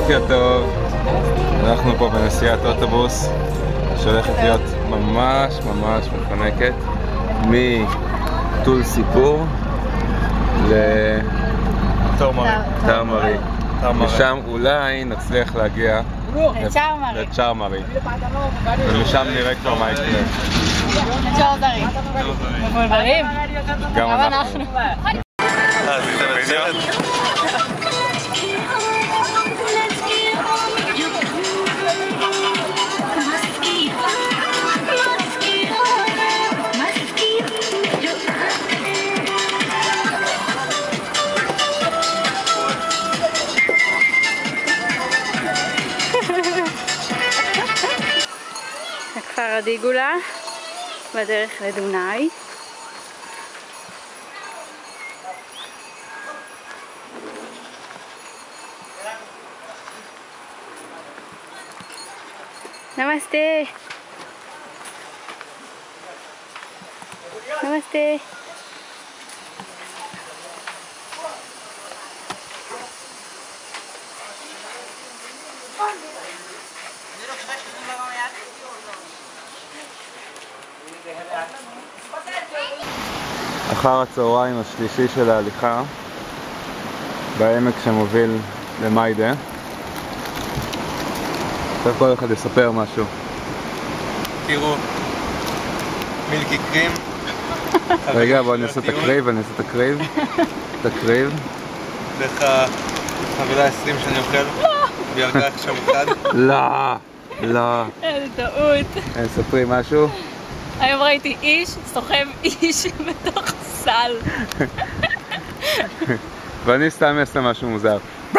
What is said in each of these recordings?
בוקר טוב, אנחנו פה בנסיעת אוטובוס שהולכת להיות ממש ממש מפנקת מטול סיפור לתרמרי. משם אולי נצליח להגיע לצ'רמרי. לצ'רמרי. ומשם נראה כבר מה יקרה. ג'ורדרים. מבולבלים? גם גם אנחנו. de Gola naar de Namaste. Namaste. אחר הצהריים השלישי של ההליכה בעמק שמוביל למיידה. עכשיו כל אחד יספר משהו. תראו, מילקי קרים. רגע, בוא אני אעשה את הקרייב, אני אעשה. את הקרייב. לך חבילה 20 שאני אוכל. בירקח שם אחד. לא, לא. איזה טעות. אה, ספרי משהו. היום ראיתי איש סוחב איש בתוך סל. ואני סתם אעשה משהו מוזר. When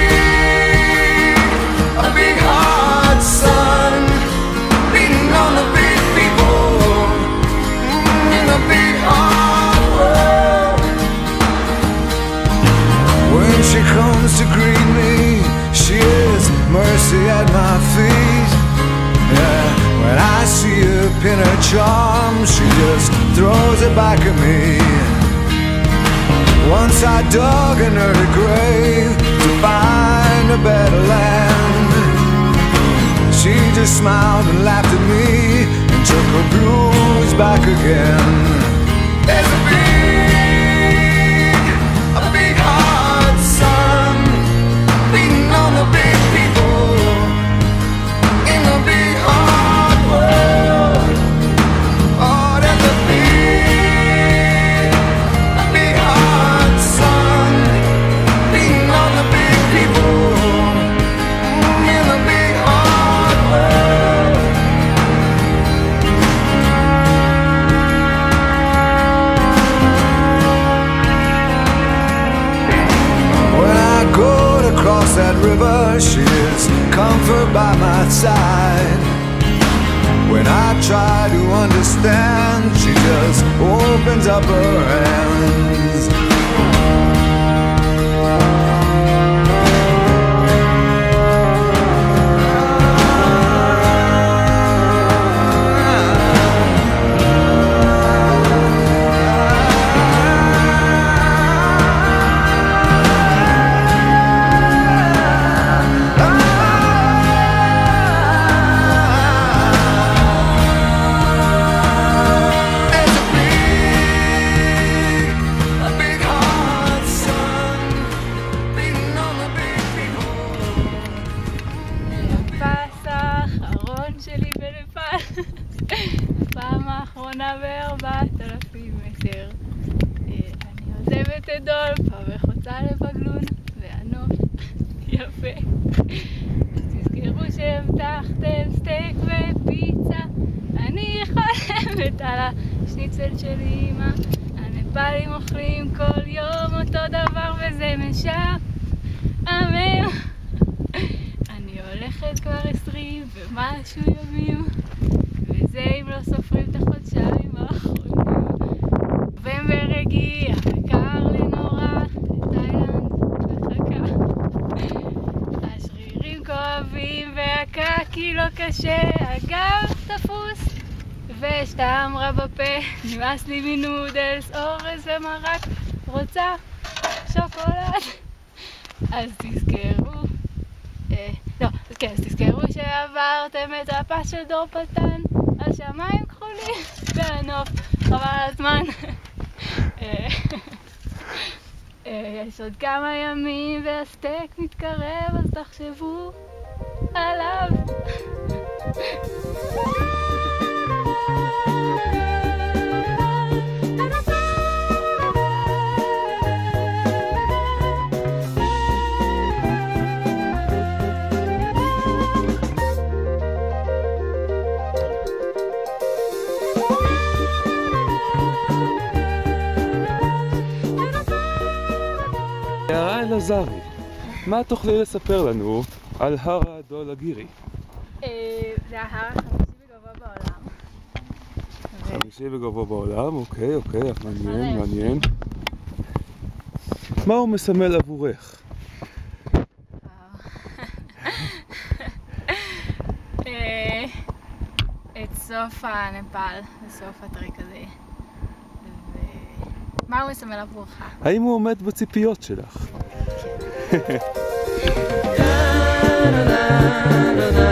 my feet. Yeah, when I see her pin her charm, she just throws it back at me. Once I dug an early grave to find a better land. She just smiled and laughed at me and took her blues back again. There's a understand, she just opens up her hands. חולמת על השניצל של אמא. הנפאלים אוכלים כל יום אותו דבר וזה משעמם. אני הולכת כבר עשרים ומשהו ימים, וזה אם לא סופרים את החודשיים האחרונים. נובמבר הגיע וקר לי נורא, לתאילנד מחכה. השרירים כואבים והקקי לא קשה, הגב תפוס ויש טעם רע בפה, נמאס לי מנודלס, אורז ומרק, רוצה שוקולד. אז תזכרו, אה, לא, כן, אז תזכרו שעברתם את ה pass של דור פתן על שמיים כחולים והנוף, חבל על הזמן. אה, אה, יש עוד כמה ימים והסטייק מתקרב, אז תחשבו עליו. יערה אלעזרי, מה תוכלי לספר לנו על הר הדול הגירי? אה, זה ההר החמישי בגובה בעולם. חמישי בגובה בעולם, אוקיי, אוקיי, מעניין. מעניין. מה הוא מסמל עבורך? אה, את סוף הנפאל, סוף הטרק הזה. מה הוא מסמל עבורך? האם הוא עומד בציפיות שלך?